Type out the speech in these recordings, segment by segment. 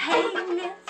Hey, miss.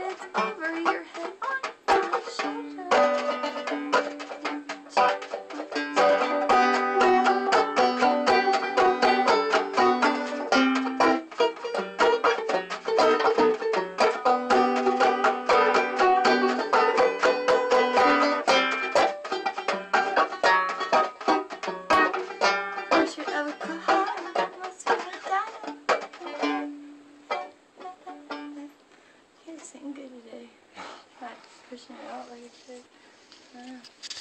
head over your head. pushing it out like I said. I don't know.